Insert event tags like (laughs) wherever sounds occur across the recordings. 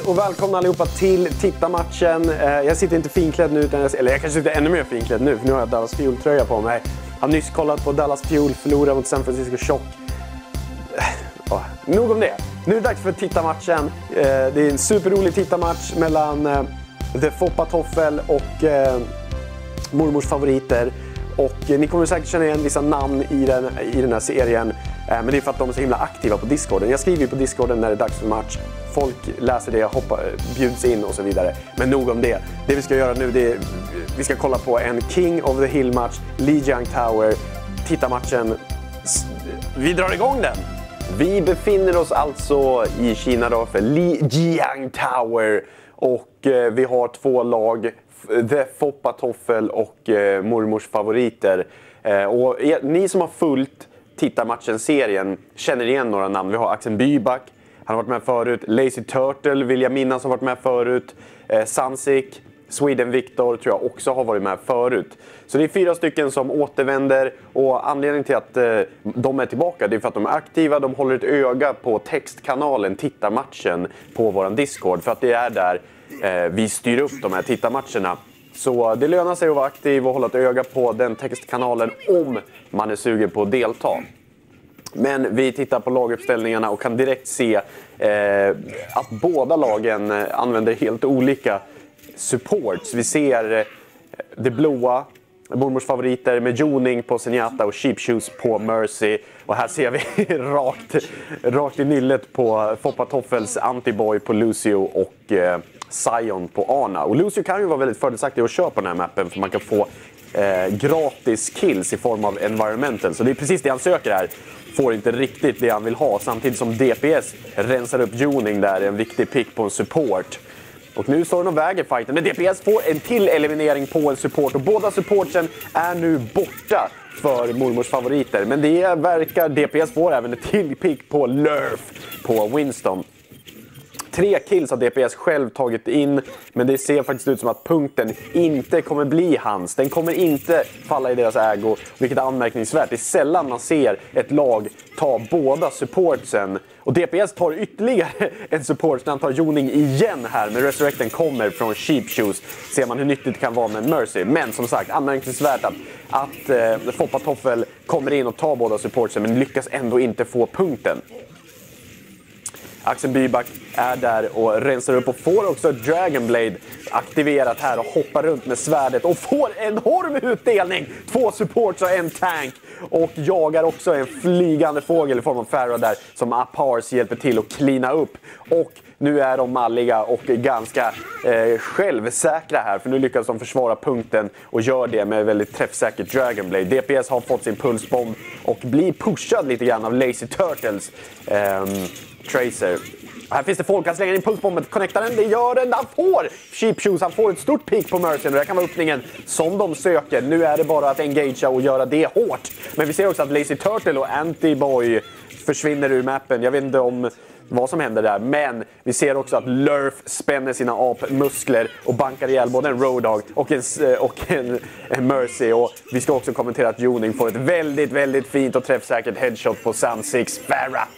Hej och välkomna allihopa till Tittarmatchen. Eh, jag sitter inte finklädd nu, utan jag, eller jag kanske sitter ännu mer finklädd nu för nu har jag Dallas Fuel-tröja på mig. Jag har nyss kollat på Dallas Fuel förlora mot San Francisco Shock. Oh, Nog om det. Nu är det dags för Tittarmatchen. Eh, det är en superrolig tittarmatch mellan The Foppa Toffel och mormors favoriter. Och ni kommer säkert känna igen vissa namn i den, i den här serien. Men det är för att de är så himla aktiva på Discorden. Jag skriver ju på Discorden när det är dags för match. Folk läser det, hoppar, bjuds in och så vidare. Men nog om det. Det vi ska göra nu det är vi ska kolla på en King of the Hill-match. Li Jiang Tower. Titta matchen. Vi drar igång den! Vi befinner oss alltså i Kina då för Li Jiang Tower. Och eh, vi har två lag. The Foppa Toffel och eh, mormors favoriter. Eh, och er, ni som har följt Tittarmatchen-serien känner igen några namn. Vi har Axel Byback, han har varit med förut. Lazy Turtle vill jag minnas har varit med förut. Eh, Sansik, Sweden Victor tror jag också har varit med förut. Så det är fyra stycken som återvänder och anledningen till att eh, de är tillbaka det är för att de är aktiva. De håller ett öga på textkanalen Tittarmatchen på våran Discord för att det är där eh, vi styr upp de här tittarmatcherna. Så det lönar sig att vara aktiv och hålla ett öga på den textkanalen om man är sugen på att delta. Men vi tittar på laguppställningarna och kan direkt se eh, att båda lagen eh, använder helt olika supports. Vi ser eh, det blåa, mormors favoriter med Joning på Zenyatta och Cheap Shoes på Mercy. Och här ser vi (laughs) rakt, rakt i nyllet på Foppa Toffels Antiboy på Lucio och eh, Sion på Ana. Och Lucio kan ju vara väldigt fördelaktig att köpa på den här mappen för man kan få eh, gratis kills i form av environmental. Så det är precis det han söker här. Får inte riktigt det han vill ha samtidigt som DPS rensar upp Joning där, en viktig pick på en support. Och nu står den och väger fighten, men DPS får en till eliminering på en support och båda supportsen är nu borta för mormors favoriter. Men det verkar DPS får även ett till pick på Lurf på Winston. Tre kills har DPS själv tagit in, men det ser faktiskt ut som att punkten inte kommer bli hans. Den kommer inte falla i deras ägo, vilket är anmärkningsvärt. Det är sällan man ser ett lag ta båda supportsen. Och DPS tar ytterligare (laughs) en support när han tar Joning igen här, men Resurrecten kommer från Cheap Shoes. Ser man hur nyttigt det kan vara med Mercy. Men som sagt, anmärkningsvärt att, att eh, Foppa Toffel kommer in och tar båda supportsen, men lyckas ändå inte få punkten. Axel Byback är där och rensar upp och får också Dragon Blade aktiverat här och hoppar runt med svärdet och får en enorm utdelning! Två supports och en tank. Och jagar också en flygande fågel i form av Farah där som Apars hjälper till att klina upp. Och nu är de malliga och ganska eh, självsäkra här för nu lyckas de försvara punkten och gör det med väldigt träffsäkert Dragonblade. DPS har fått sin pulsbomb och blir pushad lite grann av Lazy Turtles. eh, Tracer. Här finns det folk, han slänger in pulsbomben, connectar den, det gör den, han får Cheap Shoes, han får ett stort peak på Mercy och det här kan vara öppningen som de söker. Nu är det bara att engagea och göra det hårt. Men vi ser också att Lazy Turtle och Antiboy försvinner ur mappen. Jag vet inte om vad som händer där, men vi ser också att Lurf spänner sina apmuskler och bankar ihjäl både en Roadhog och en, eh, och en, en Mercy. Och vi ska också kommentera att Joning får ett väldigt, väldigt fint och träffsäkert headshot på Sam 6 Farah.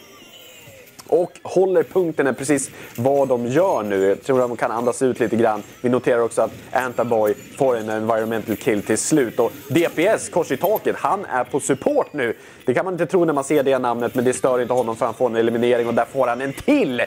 Och håller punkten är precis vad de gör nu. Jag tror att de kan andas ut lite grann. Vi noterar också att Antaboy får en environmental kill till slut. Och DPS, kors i taket, han är på support nu. Det kan man inte tro när man ser det namnet, men det stör inte honom för han får en eliminering och där får han en till!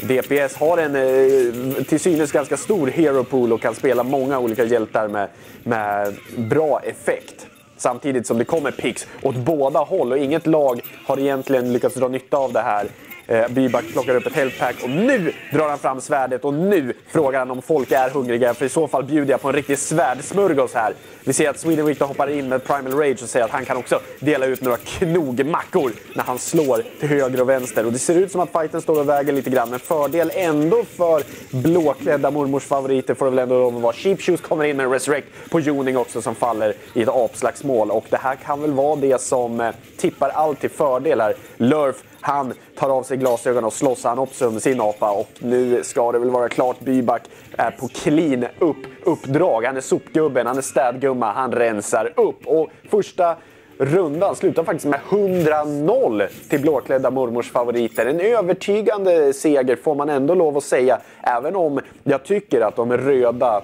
DPS har en eh, till synes ganska stor hero pool och kan spela många olika hjältar med, med bra effekt. Samtidigt som det kommer picks åt båda håll och inget lag har egentligen lyckats dra nytta av det här. Eh, Byback plockar upp ett health pack och nu drar han fram svärdet och nu frågar han om folk är hungriga för i så fall bjuder jag på en riktig svärdsmörgås här. Vi ser att Sweden Victor hoppar in med Primal Rage och säger att han kan också dela ut några knogmackor när han slår till höger och vänster. Och det ser ut som att fighten står och väger lite grann, men fördel ändå för blåklädda mormors favoriter får det väl ändå lov att vara. Cheap Shoes kommer in med en Resurrect på Joning också som faller i ett apslagsmål. Och det här kan väl vara det som eh, tippar allt till fördel här. Lurf han tar av sig glasögonen och slåss han också med sin apa och nu ska det väl vara klart. Byback är på clean upp, uppdrag. Han är sopgubben, han är städgumma, han rensar upp. Och första rundan slutar faktiskt med 100-0 till blåklädda mormors favoriter. En övertygande seger får man ändå lov att säga, även om jag tycker att de röda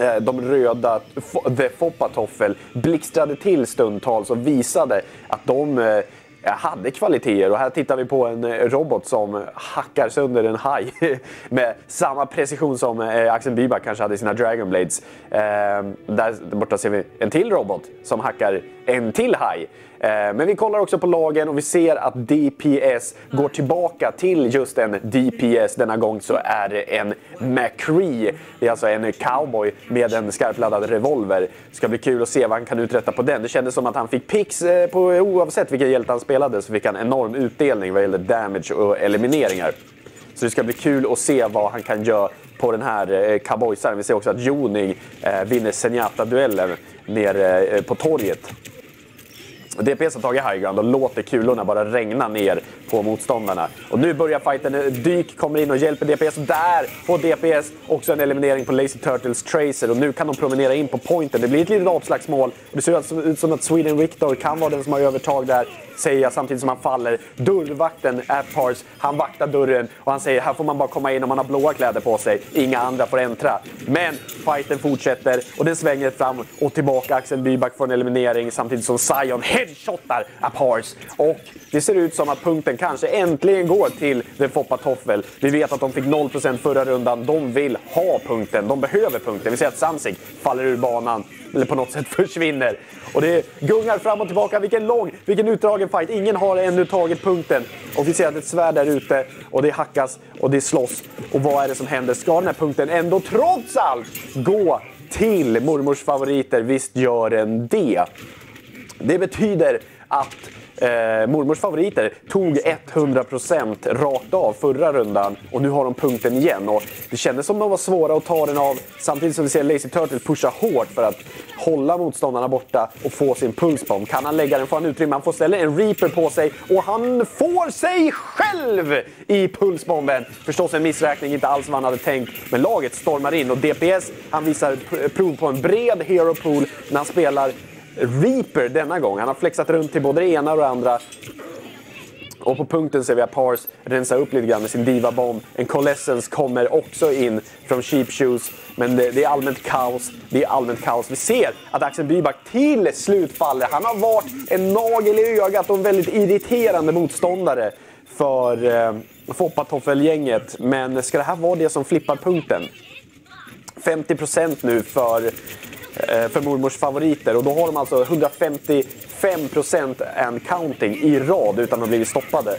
eh, de röda The Foppatoffel blixtrade till stundtals och visade att de eh, hade kvaliteter och här tittar vi på en eh, robot som hackar sönder en haj (laughs) med samma precision som eh, Axel Byback kanske hade i sina Dragon Blades. Eh, där borta ser vi en till robot som hackar en till haj. Eh, men vi kollar också på lagen och vi ser att DPS går tillbaka till just en DPS. Denna gång så är det en McCree. Det är alltså en cowboy med en skarpladdad revolver. Det ska bli kul att se vad han kan uträtta på den. Det kändes som att han fick pix eh, på oavsett vilken hjälte han spelade så fick han enorm utdelning vad gäller damage och elimineringar. Så det ska bli kul att se vad han kan göra på den här eh, cowboysaren. Vi ser också att Joning vinner Zenyatta-duellen nere på torget. DPS har tagit high ground och låter kulorna bara regna ner på motståndarna. Och nu börjar fighten. Dyk kommer in och hjälper DPS. Där får DPS också en eliminering på Lazy Turtles Tracer. Och nu kan de promenera in på pointen. Det blir ett litet avslagsmål. Det ser ut som att Sweden Victor kan vara den som har övertag där säger jag samtidigt som han faller. Dörrvakten, Appars, han vaktar dörren och han säger här får man bara komma in om man har blåa kläder på sig. Inga andra får äntra. Men fighten fortsätter och den svänger fram och tillbaka. Axel Byback får en eliminering samtidigt som Zion headshotar Apars. Och det ser ut som att punkten kanske äntligen går till The Foppa Toffel. Vi vet att de fick 0% förra rundan. De vill ha punkten. De behöver punkten. Vi ser att Samsig faller ur banan eller på något sätt försvinner. Och det gungar fram och tillbaka. Vilken lång, vilken utdragen fight. Ingen har ännu tagit punkten. Och vi ser att ett svärd där ute och det hackas och det slåss. Och vad är det som händer? Ska den här punkten ändå trots allt gå till mormors favoriter? Visst gör den det. Det betyder att Eh, mormors favoriter tog 100% rakt av förra rundan och nu har de punkten igen. Och det kändes som de var svåra att ta den av samtidigt som vi ser Lazy Turtle pusha hårt för att hålla motståndarna borta och få sin pulsbomb. Kan han lägga den får han utrymme. Han får ställa en Reaper på sig och han får sig själv i pulsbomben. Förstås en missräkning, inte alls vad han hade tänkt. Men laget stormar in och DPS han visar prov på en bred hero pool när han spelar Reaper denna gång. Han har flexat runt till både det ena och det andra. Och på punkten ser vi att Pars rensar upp lite grann med sin Diva-bomb. En colessence kommer också in från Cheap Shoes. Men det, det, är allmänt kaos. Det är allmänt kaos. Vi ser att Axel Byback till slut faller. Han har varit en nagel i ögat och en väldigt irriterande motståndare för eh, Foppatoffel-gänget. Men ska det här vara det som flippar punkten? 50% nu för Eh, för mormors favoriter. Och då har de alltså 155% and counting i rad utan att ha blivit stoppade.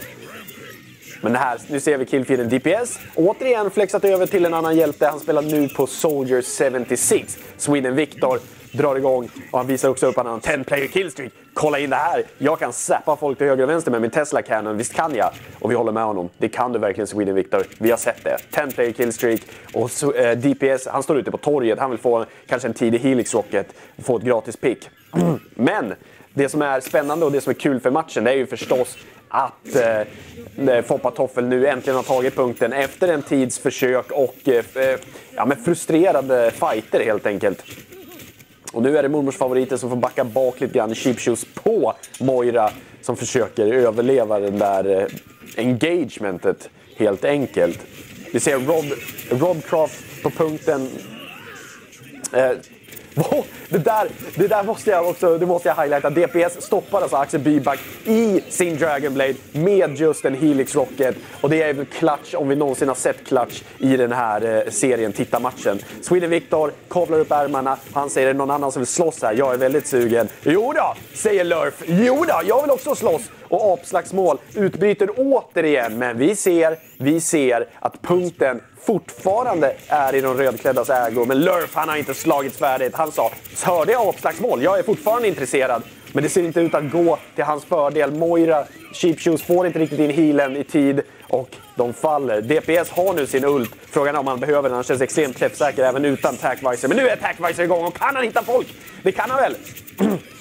Men här, nu ser vi killfeeden DPS. Återigen flexat över till en annan hjälte. Han spelar nu på Soldier 76. Sweden Victor drar igång och han visar också upp att han har en 10 player killstreak. Kolla in det här! Jag kan zappa folk till höger och vänster med min Tesla Cannon. Visst kan jag? Och vi håller med honom. Det kan du verkligen Sweden Victor. Vi har sett det. 10 player killstreak och så, eh, DPS, han står ute på torget. Han vill få kanske en tidig Helix Rocket och få ett gratis pick. (clears throat) Men det som är spännande och det som är kul för matchen det är ju förstås att eh, eh Foppa Toffel nu äntligen har tagit punkten efter en tids försök och eh, eh ja, med frustrerade fighter helt enkelt. Och nu är det mormors favoriter som får backa bak lite grann i cheap shoes på Moira som försöker överleva det där eh, engagementet helt enkelt. Vi ser Rob, Rob Croft på punkten. Eh, det, där, det där måste jag också det måste jag highlighta. DPS stoppar alltså Axel Byback i sin Dragon Blade med just en Helix Rocket. Och det är väl klatsch, om vi någonsin har sett klatsch i den här eh, serien, titta matchen. Sweden Victor kavlar upp ärmarna. Han säger är det någon annan som vill slåss här? Jag är väldigt sugen. Jo då, säger Lurf. Jo då, jag vill också slåss. Och apslagsmål utbryter återigen. Men vi ser, vi ser att punkten fortfarande är i de rödkläddas ägo. Men Lurf, han har inte slagits färdigt. Han sa “Hörde jag apslagsmål? Jag är fortfarande intresserad”. Men det ser inte ut att gå till hans fördel. Moira, Cheap Shoes får inte riktigt in healen i tid och de faller. DPS har nu sin ult. Frågan är om han behöver den. Han känns extremt träffsäker även utan Tackvisor. Men nu är Tackvisor igång och kan han hitta folk? Det kan han väl? (clears throat)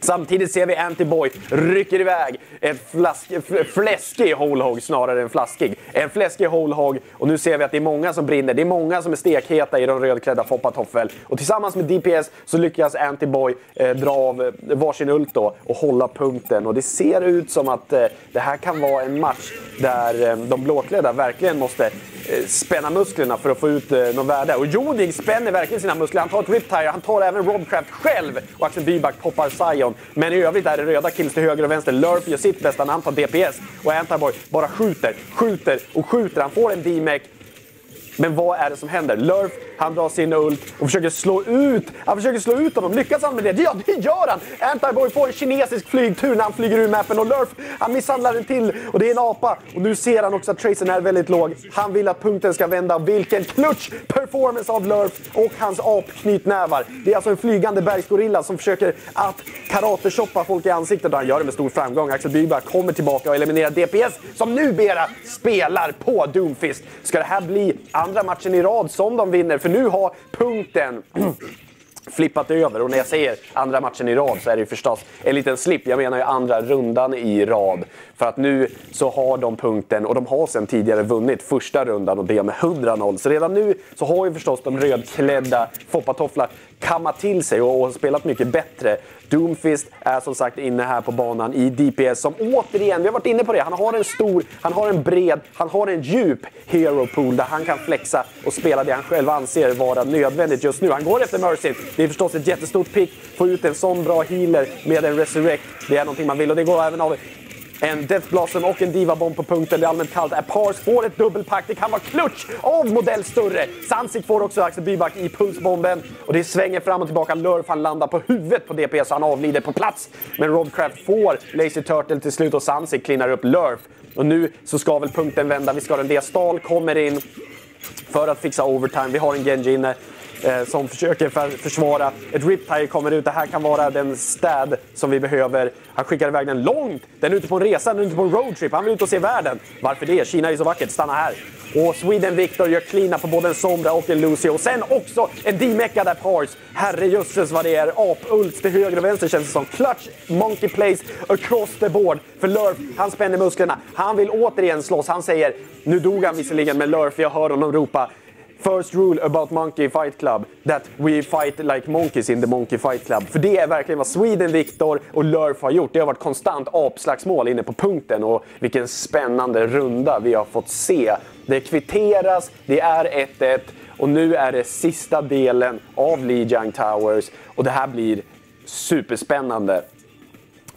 Samtidigt ser vi Antiboy rycker iväg en flask, fläskig holehog snarare än flaskig. En fläskig holehog och nu ser vi att det är många som brinner. Det är många som är stekheta i de rödklädda Foppatoffel. Och tillsammans med DPS så lyckas Antiboy eh, dra av eh, varsin ult då och hålla punkten. Och det ser ut som att eh, det här kan vara en match där eh, de blåklädda verkligen måste eh, spänna musklerna för att få ut eh, något värde. Och Jonig spänner verkligen sina muskler. Han tar ett riptire, han tar även Robcraft själv och Axel Byback poppar Sion. Men i övrigt är det röda kills till höger och vänster. Lurf gör sitt bästa när han tar DPS och Antiboy bara skjuter, skjuter och skjuter. Han får en D-mech men vad är det som händer? Lurf, han drar sin ult och försöker slå ut. Han försöker slå ut honom. Lyckas han med det? Ja, det gör han! Antiboy får en kinesisk flygtur när han flyger ur mappen och Lurf, han misshandlar en till och det är en apa. Och nu ser han också att tracen är väldigt låg. Han vill att punkten ska vända. Vilken klutch performance av Lurf och hans apknytnävar. Det är alltså en flygande bergsgorilla som försöker att karateshoppa folk i ansiktet och han gör det med stor framgång. Axel Byberg kommer tillbaka och eliminerar DPS som numera spelar på Doomfist. Ska det här bli andra matchen i rad som de vinner? För nu har punkten (clears throat) flippat över. Och när jag säger andra matchen i rad så är det ju förstås en liten slip. Jag menar ju andra rundan i rad. För att nu så har de punkten och de har sedan tidigare vunnit första rundan och det med 100-0. Så redan nu så har ju förstås de rödklädda Foppatofflar kammat till sig och, och spelat mycket bättre. Doomfist är som sagt inne här på banan i DPS som återigen, vi har varit inne på det, han har en stor, han har en bred, han har en djup hero pool där han kan flexa och spela det han själv anser vara nödvändigt just nu. Han går efter Mercy. Det är förstås ett jättestort pick. Få ut en sån bra healer med en resurrect. Det är någonting man vill och det går även av en Death Blossom och en Diva-bomb på punkten. Det är allmänt kallt. Apars får ett dubbelpack. Det kan vara klutch av modell större. Sansik får också Axel Byback i pulsbomben. Och det svänger fram och tillbaka. Lurf han landar på huvudet på DPS så han avlider på plats. Men Robcraft får Lazy Turtle till slut och Sansik klinnar upp Lurf. Och nu så ska väl punkten vända. Vi ska ha en Stal kommer in för att fixa overtime. Vi har en Genji inne Eh, som försöker för, försvara. Ett Riptire kommer ut. Det här kan vara den städ som vi behöver. Han skickar iväg den långt. Den är ute på en resa, den är ute på en roadtrip. Han vill ut och se världen. Varför det? Kina är så vackert. Stanna här. Och Sweden Victor gör cleana på både en Sombra och en Lucio. Och sen också en D-mechad Pars. Herrejösses vad det är ap-ults till höger och vänster känns det som. Clutch Monkey Place across the board. För Lurf, han spänner musklerna. Han vill återigen slåss. Han säger, nu dog han visserligen med Lurf, jag hör honom ropa First rule about Monkey Fight Club, that we fight like monkeys in the Monkey Fight Club. För det är verkligen vad Sweden, Victor och Lurf har gjort. Det har varit konstant apslagsmål inne på punkten och vilken spännande runda vi har fått se. Det kvitteras, det är 1-1 och nu är det sista delen av Lijiang Towers och det här blir superspännande.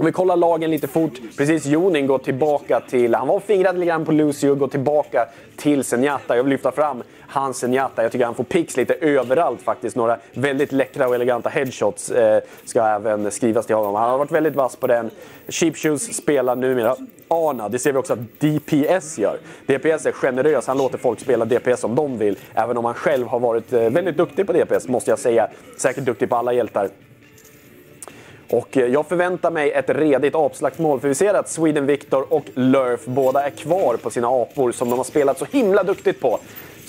Om vi kollar lagen lite fort. Precis, Jonin går tillbaka till... Han var fingrad lite grann på Lucio och går tillbaka till Senjata. Jag vill lyfta fram hans Senjata. Jag tycker han får pix lite överallt faktiskt. Några väldigt läckra och eleganta headshots eh, ska även skrivas till honom. Han har varit väldigt vass på den. Cheap Shoes spelar numera Ana. Det ser vi också att DPS gör. DPS är generös. Han låter folk spela DPS om de vill. Även om han själv har varit eh, väldigt duktig på DPS, måste jag säga. Säkert duktig på alla hjältar. Och eh, jag förväntar mig ett redigt apslagsmål för vi ser att Sweden Victor och Lurf båda är kvar på sina apor som de har spelat så himla duktigt på.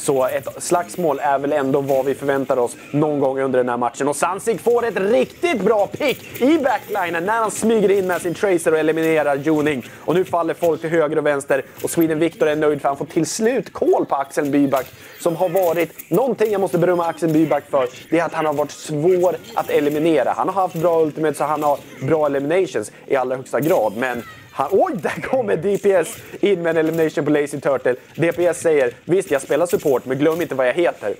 Så ett slagsmål är väl ändå vad vi förväntar oss någon gång under den här matchen. Och Sansik får ett riktigt bra pick i backlinen när han smyger in med sin tracer och eliminerar Joning. Och nu faller folk till höger och vänster och Sweden Victor är nöjd för han får till slut koll på Axel Byback som har varit någonting jag måste berömma Axel Byback för. Det är att han har varit svår att eliminera. Han har haft bra ultimate så han har bra eliminations i allra högsta grad. Men han, oj, där kommer DPS in med en elimination på Lazy Turtle. DPS säger visst, jag spelar support, men glöm inte vad jag heter.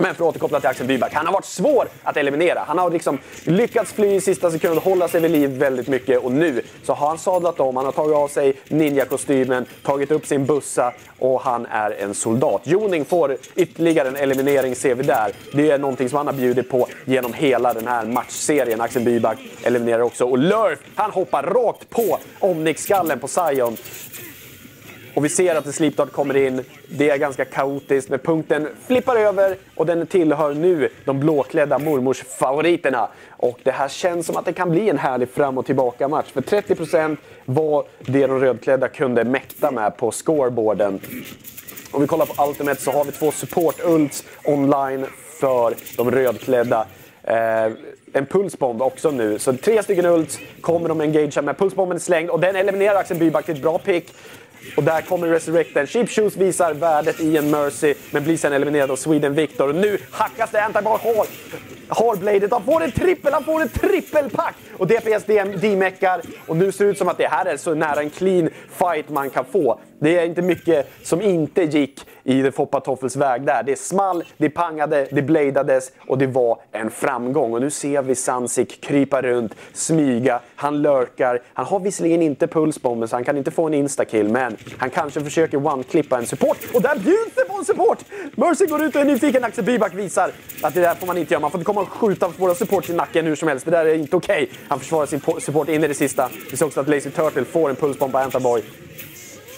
Men för att återkoppla till Axel Byback, han har varit svår att eliminera. Han har liksom lyckats fly i sista sekund, hålla sig vid liv väldigt mycket och nu så har han sadlat om, han har tagit av sig ninjakostymen, tagit upp sin bussa och han är en soldat. Joning får ytterligare en eliminering ser vi där. Det är någonting som han har bjudit på genom hela den här matchserien. Axel Byback eliminerar också och Lurf, han hoppar rakt på Omnix-skallen på Zion. Och vi ser att Slipdart kommer in. Det är ganska kaotiskt, men punkten flippar över och den tillhör nu de blåklädda mormorsfavoriterna. Och det här känns som att det kan bli en härlig fram och tillbaka match. För 30% var det de rödklädda kunde mäkta med på scoreboarden. Om vi kollar på Ultimate så har vi två support-ults online för de rödklädda. Eh, en pulsbomb också nu. Så tre stycken ults kommer de engagea med. Pulsbomben är slängd och den eliminerar Axel Byback till ett bra pick. Och där kommer Resurrecten. Cheap Shoes visar värdet i en Mercy, men blir sen eliminerad av Sweden Victor. Och nu hackas det Antibar har, har bladet. Han får en trippel, han får en trippelpack! Och DPS D-meckar. Och nu ser det ut som att det här är så nära en clean fight man kan få. Det är inte mycket som inte gick i Foppa Toffels väg där. Det small, det pangade, det bladades och det var en framgång. Och nu ser vi Sansik krypa runt, smyga, han lurkar. Han har visserligen inte pulsbomben så han kan inte få en instakill, men han kanske försöker one-klippa en support. Och där bjuds det support! Mercy går ut och är nyfiken. Axel Byback visar att det där får man inte göra. Man får inte komma och skjuta våra supports i nacken hur som helst. Det där är inte okej. Okay. Han försvarar sin support in i det sista. Vi ser också att Lazy Turtle får en pulsbomb på Antaboy.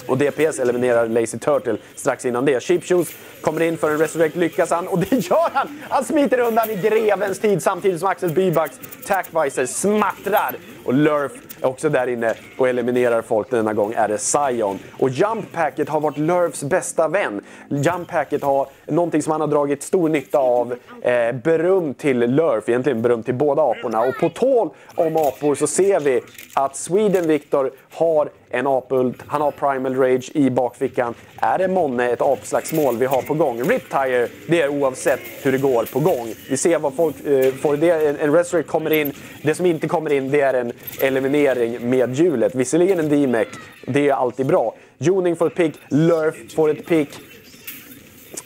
Och DPS eliminerar Lazy Turtle strax innan det. Cheap Shoes kommer in för en Resurrect, lyckas han och det (laughs) gör han! Han smiter undan i grevens tid samtidigt som Axel Bybacks Tackvisor smattrar. Och Lurf också där inne och eliminerar folk. Denna gång är det Zion. Och Jump Packet har varit Lurfs bästa vän. Jump Packet har någonting som han har dragit stor nytta av. Eh, beröm till Lurf, egentligen beröm till båda aporna. Och på tal om apor så ser vi att Sweden Victor har en apult, han har Primal Rage i bakfickan. Är det månne ett apslagsmål vi har på gång? Riptire, det är oavsett hur det går på gång. Vi ser vad folk eh, får. Det, en, en Resurrect kommer in. Det som inte kommer in det är en eliminering med hjulet. Visserligen en D-mec, det är alltid bra. Joning får ett pick, Lurf får ett pick.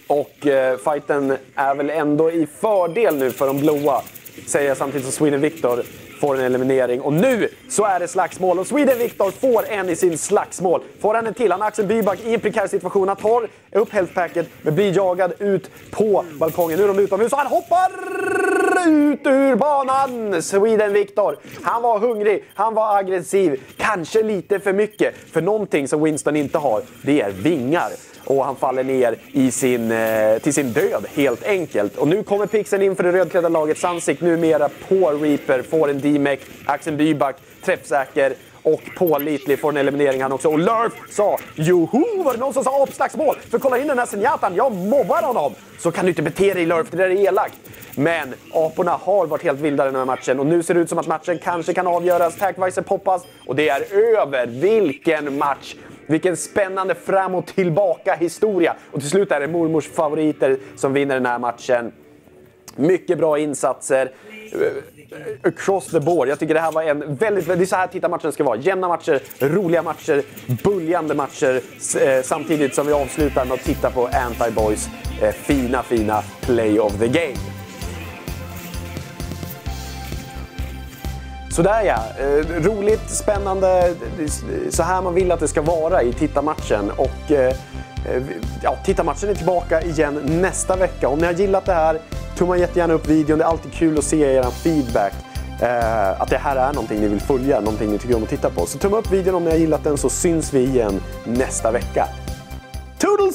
Och eh, fighten är väl ändå i fördel nu för de blåa. Säger jag samtidigt som Sweden Victor får en eliminering. Och nu så är det slagsmål och Sweden Victor får en i sin slagsmål. Får han en till. Han har Axel Byback i en prekär situation. Han tar upp healthpacket men blir jagad ut på balkongen. Nu är de utomhus och han hoppar ut ur banan! Sweden-Viktor! Han var hungrig, han var aggressiv. Kanske lite för mycket. För någonting som Winston inte har, det är vingar och han faller ner i sin, eh, till sin död helt enkelt. Och nu kommer pixeln in för det rödklädda laget. Sandsik numera på Reaper, får en D-Mech. Axel Byback träffsäker och pålitlig får en eliminering han också. Och Lurf sa “Joho, var det någon som sa apslagsmål? För kolla in den här Zenyatan, jag mobbar honom!” Så kan du inte bete dig Lurf, det där är elakt. Men aporna har varit helt vilda den här matchen och nu ser det ut som att matchen kanske kan avgöras. Tackvisor poppas och det är över. Vilken match! Vilken spännande fram och tillbaka historia. Och till slut är det mormors favoriter som vinner den här matchen. Mycket bra insatser. Eh, across the board. Jag tycker det här var en väldigt... Det är så här tittarmatchen ska vara. Jämna matcher, roliga matcher, buljande matcher. Eh, samtidigt som vi avslutar med att titta på Anti-Boys eh, fina, fina play of the game. Sådär ja, eh, roligt, spännande, så här man vill att det ska vara i tittarmatchen. Och eh, eh ja, tittarmatchen är tillbaka igen nästa vecka. Om ni har gillat det här, tumma jättegärna upp videon. Det är alltid kul att se er feedback. Eh, att det här är någonting ni vill följa, någonting ni tycker om att titta på. Så tumma upp videon om ni har gillat den så syns vi igen nästa vecka. Toodles!